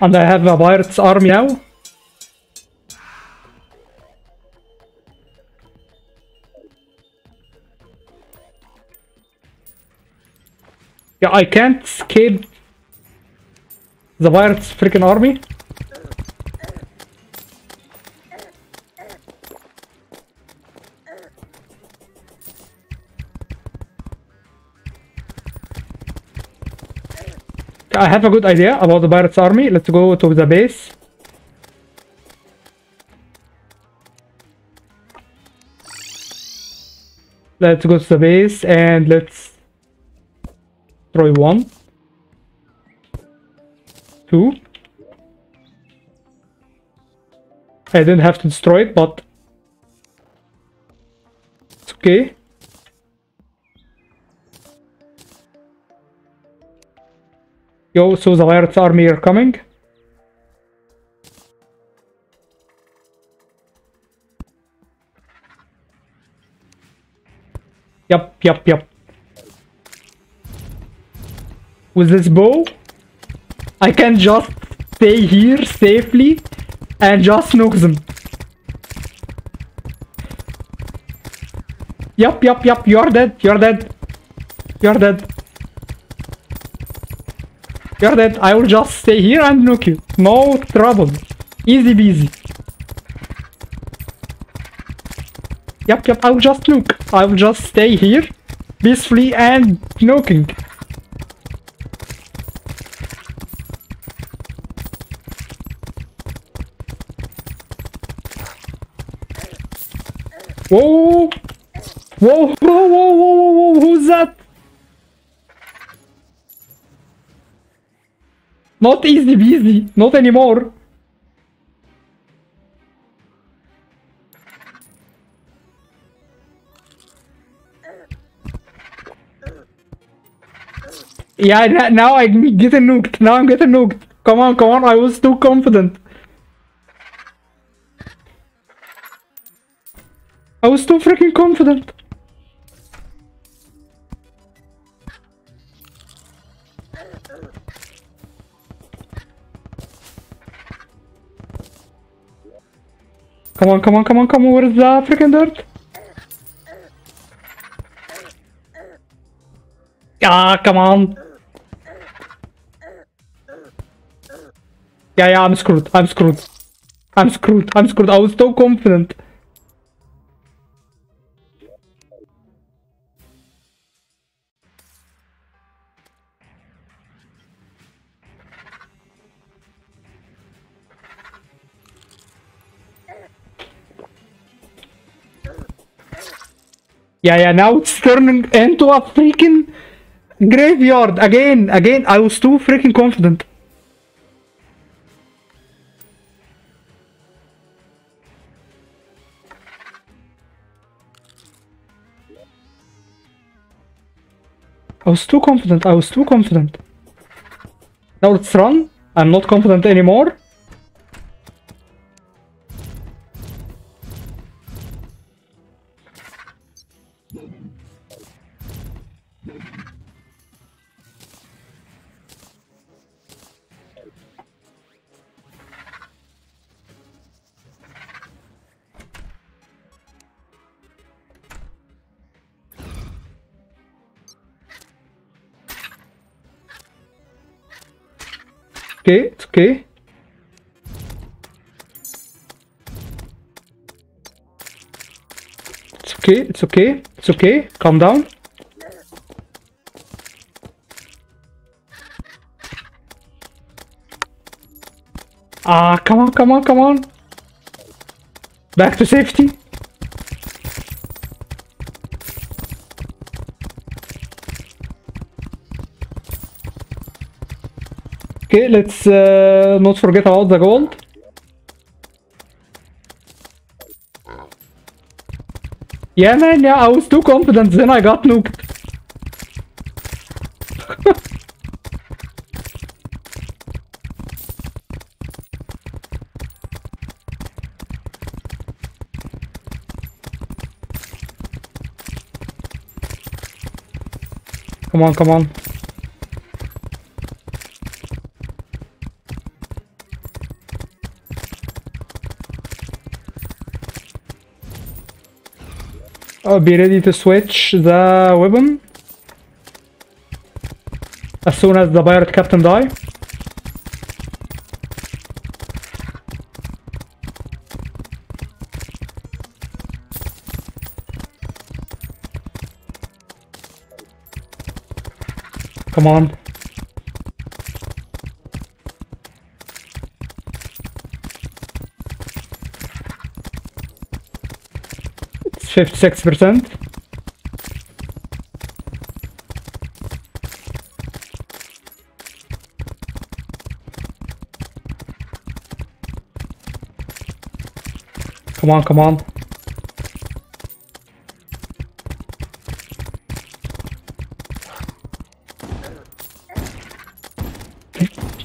And I have a pirate's army now. Yeah, I can't escape the pirates' freaking army. I have a good idea about the pirates army. Let's go to the base. Let's go to the base and let's destroy one. Two. I didn't have to destroy it, but it's okay. Yo, so the pirates army are coming. Yup, yup, yup. With this bow, I can just stay here safely and just nuke them. Yup, yup, yup, you're dead, you're dead. You're dead. You're dead. I will just stay here and nuke you. No trouble. Easy peasy. Yep, yep, I will just nuke. I will just stay here, peacefully and nuking. Whoa! Whoa, whoa, whoa, whoa, whoa, whoa, who's that? Not easy peasy, not anymore. Yeah, now I'm getting nuked. Now I'm getting nuked. Come on, come on. I was too confident. I was too freaking confident. Come on, come on, come on, come on. Where's the freaking dirt? Ah, come on. Yeah, yeah, I'm screwed. I'm screwed. I'm screwed. I'm screwed. I was so confident. Yeah, yeah, now it's turning into a freaking graveyard again. Again, I was too freaking confident. I was too confident. I was too confident. Now let's run. I'm not confident anymore. Okay, it's okay. It's okay, it's okay, it's okay. Calm down. Ah, come on, come on, come on. Back to safety. Okay, let's uh, not forget about the gold. Yeah, man, yeah, I was too confident, then I got nuked. come on, come on. Be ready to switch the weapon as soon as the pirate captain die. Come on. It's 56%. Come on, come on.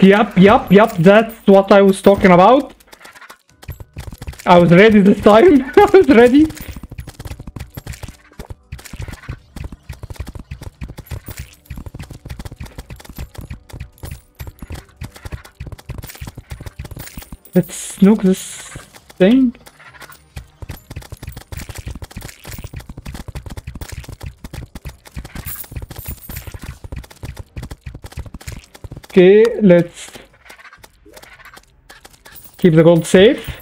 Yep, yep, yep, that's what I was talking about. I was ready this time. I was ready. Let's snook this thing. Okay, let's keep the gold safe.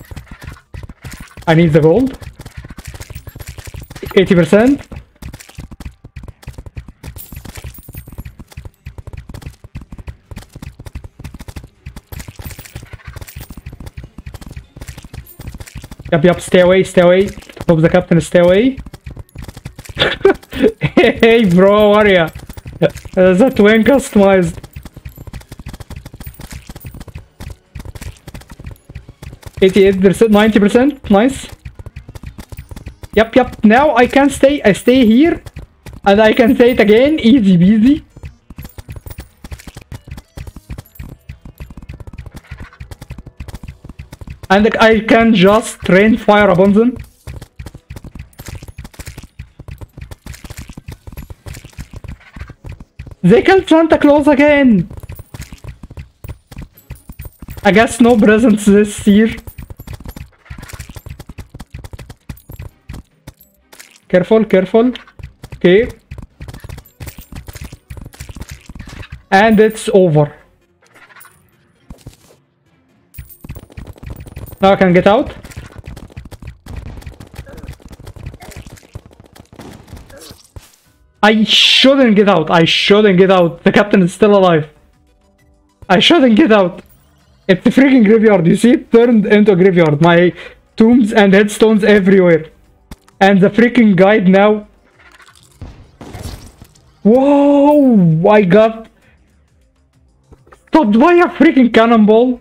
I need the gold. 80%. Yep, yep, stay away, stay away. Hope the captain stay away. hey, bro, how are ya? Uh, that wing customized. Eighty-eight percent, ninety percent, nice. Yep, yep. Now I can stay. I stay here, and I can say it again. Easy peasy. And I can just rain fire upon them. They killed Santa Claus again! I guess no presents this year. Careful, careful. Okay. And it's over. Now I can get out. I shouldn't get out. I shouldn't get out. The captain is still alive. I shouldn't get out. It's a freaking graveyard. You see it turned into a graveyard. My tombs and headstones everywhere. And the freaking guide now. Whoa! I got stopped by a freaking cannonball.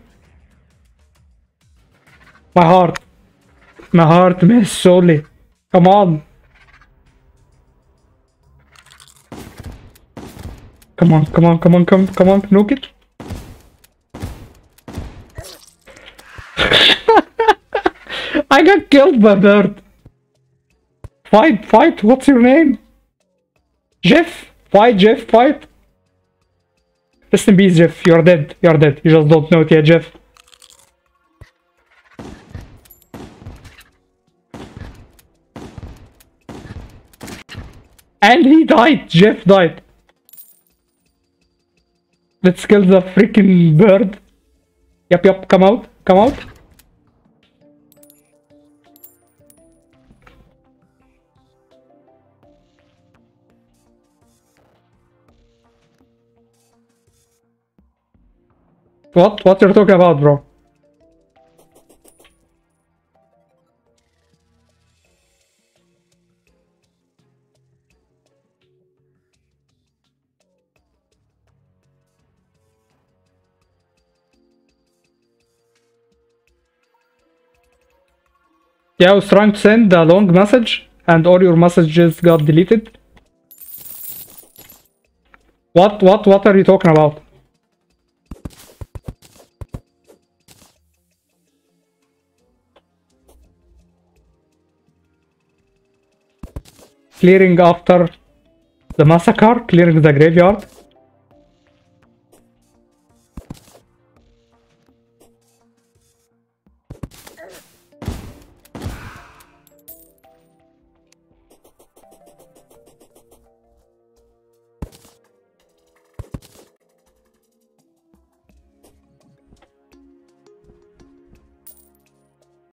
My heart. My heart, miss solely. Come on. Come on, come on, come on, come, come on, nuke it. I got killed by bird. Fight, fight, what's your name? Jeff? Fight, Jeff, fight. Listen, peace, Jeff. You're dead. You're dead. You just don't know it yet, Jeff. And he died. Jeff died. Let's kill the freaking bird. Yep, yep, come out, come out. What? What you're talking about, bro? Yeah, I was trying to send a long message and all your messages got deleted. What, what, what are you talking about? Clearing after the massacre, clearing the graveyard.